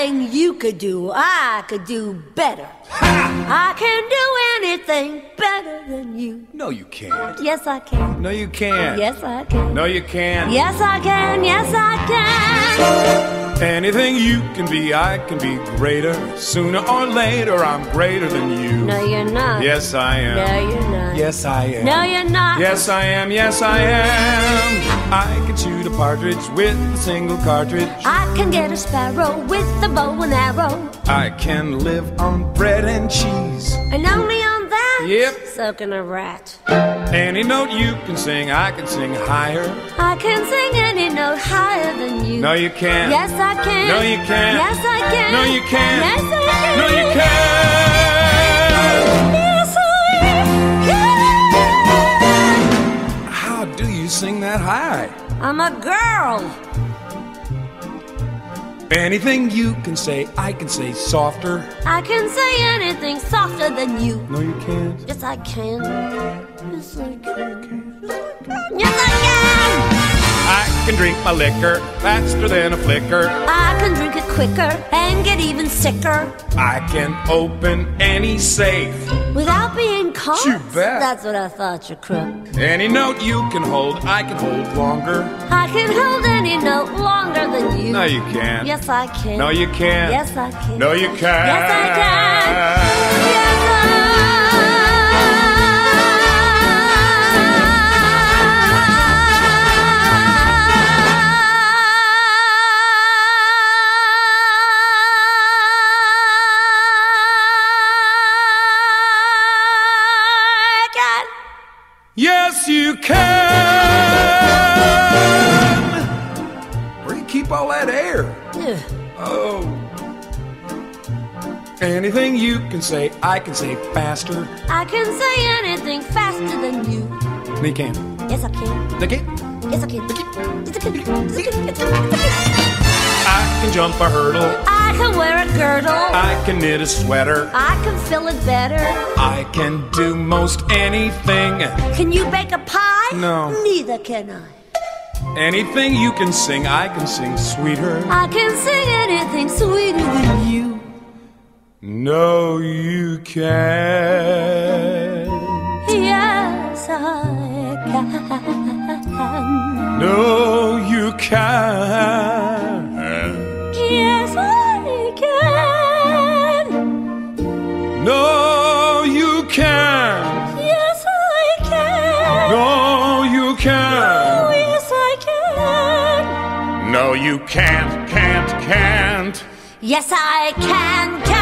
Anything you could do, I could do better. I can do anything better than you. No, you can't. Yes, I can. No, you can't. Yes, I can. No, you can't. Yes, I can. Yes, I can. Anything you can be, I can be greater. Sooner or later, I'm greater than you. No, you're not. Yes, I am. No, you're not. Yes, I am. No, you're not. Yes, I am. Yes, I am. I can shoot a partridge with a single cartridge. I can get a sparrow with a bow and arrow. I can live on bread and cheese. And only on that? Yep. So can a rat. Any note you can sing, I can sing higher. I can sing any note higher than you. No, you can't. Yes, I can. No, you can't. Yes, I can. No, you can't. Yes, I can. No, you can't. That high? I'm a girl. Anything you can say, I can say softer. I can say anything softer than you. No, you can't. Yes, I can. Yes, I can. Yes, I can. Can drink my liquor faster than a flicker. I can drink it quicker and get even sicker I can open any safe. without being caught. You bet. That's what I thought, you crook. Any note you can hold, I can hold longer. I can hold any note longer than you. No, you can't. Yes, I can. No, you can't. Yes, I can. No, you can't. Yes, I can. Yes, you can. Where you keep all that air? Ugh. Oh. Anything you can say, I can say faster. I can say anything faster than you. You can't. Yes, I can. Okay. Yes, I can. Yes, I can. Yes, I can. Yes, I can. Yes, I can. I can jump a hurdle. I can wear a girdle. I can knit a sweater. I can fill it better. I can do most anything. Can you bake a pie? No. Neither can I. Anything you can sing, I can sing sweeter. I can sing anything sweeter than you. No, you can't. Yes, I can. No, you can't. No, you can't, can't, can't. Yes, I can, can.